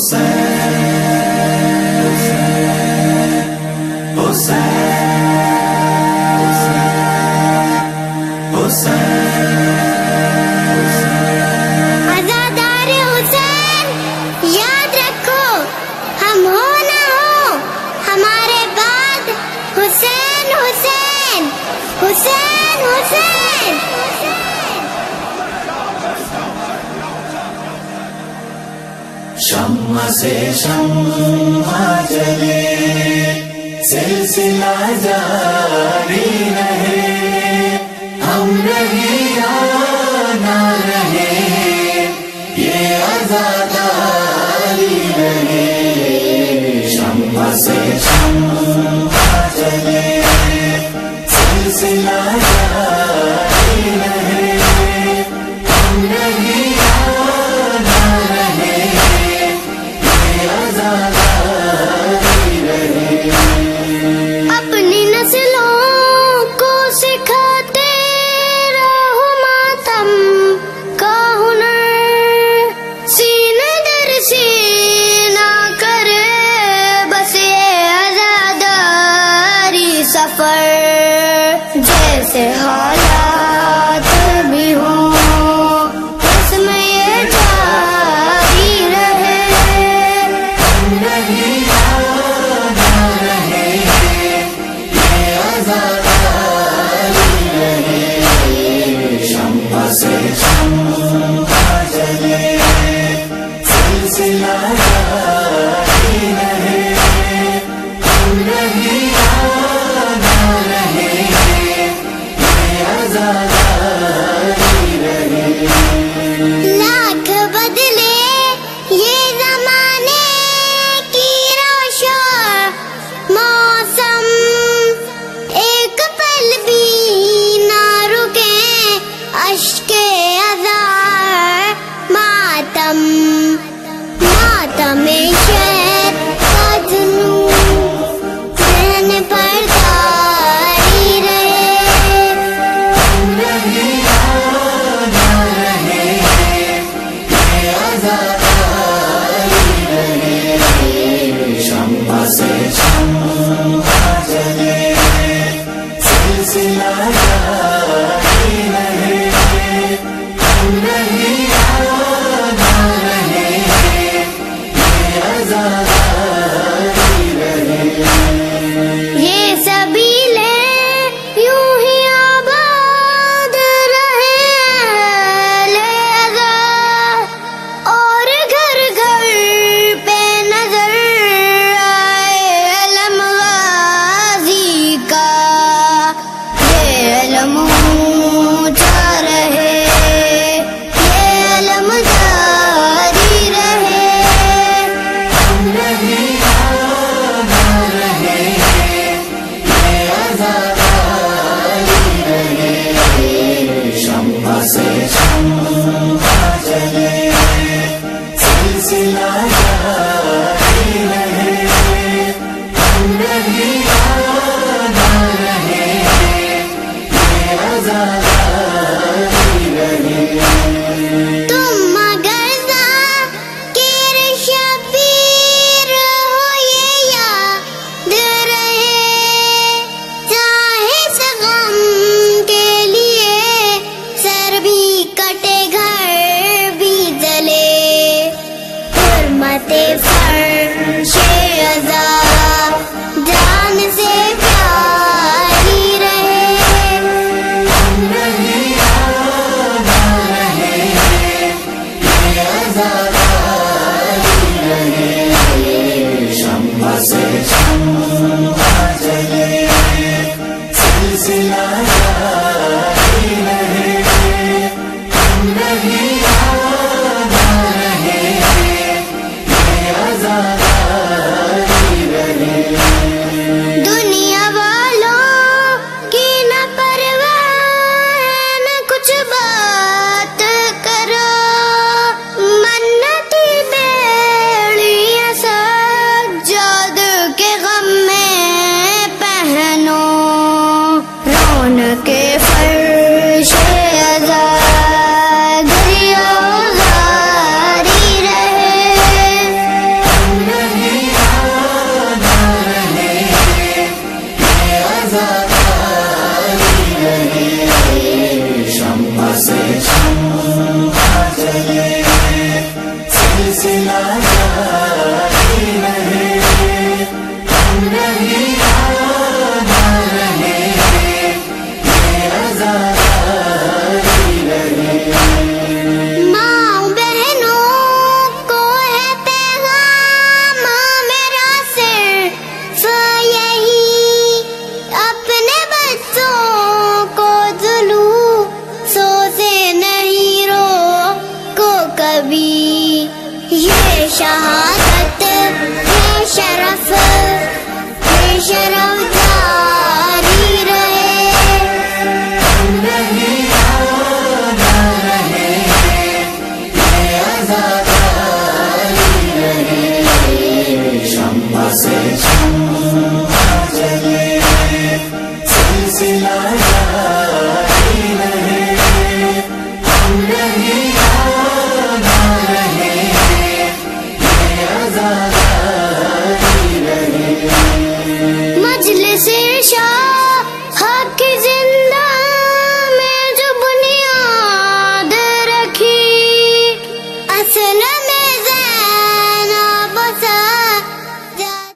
حسین حسین حسین حسین حسین حسین حسین شمع سے شمع چلے سلسلہ جاری رہے۔ ہم رہے آنا نہ رہے، یہ آزاداری رہے۔ شمع سے شمع چلے سلسلہ جاری پر جیسے حالات بھی ہوں اس میں یہ جاری رہے نہیں رہے رہے شمع سے شمع جلے سلسلہ ہاں